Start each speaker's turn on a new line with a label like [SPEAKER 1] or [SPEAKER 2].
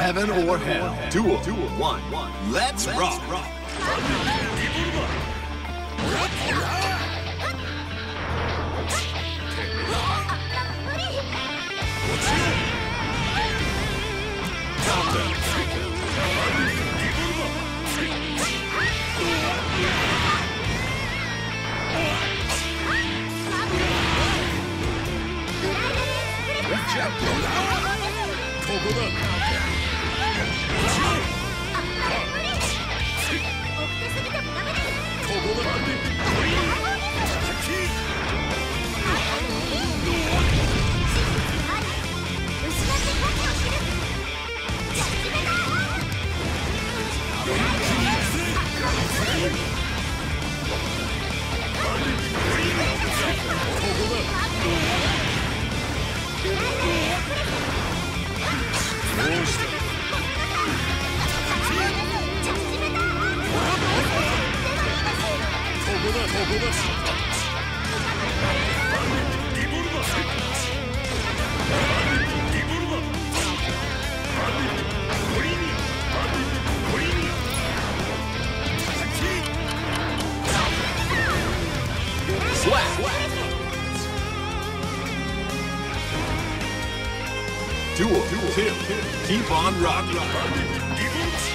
[SPEAKER 1] Heaven or hell. Duel. Duel. One. Let's rock. Slap. Duel. Two. Keep on rocking.